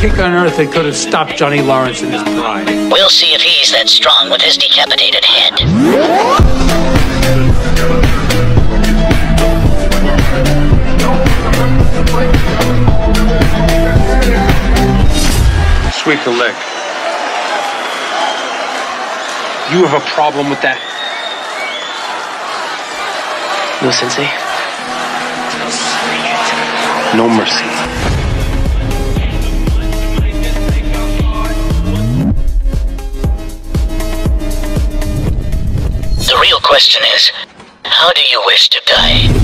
kick on earth that could have stopped Johnny Lawrence in his prime. We'll see if he's that strong with his decapitated head. Sweet to lick. You have a problem with that? No, Sensei. No mercy. Question is, how do you wish to die?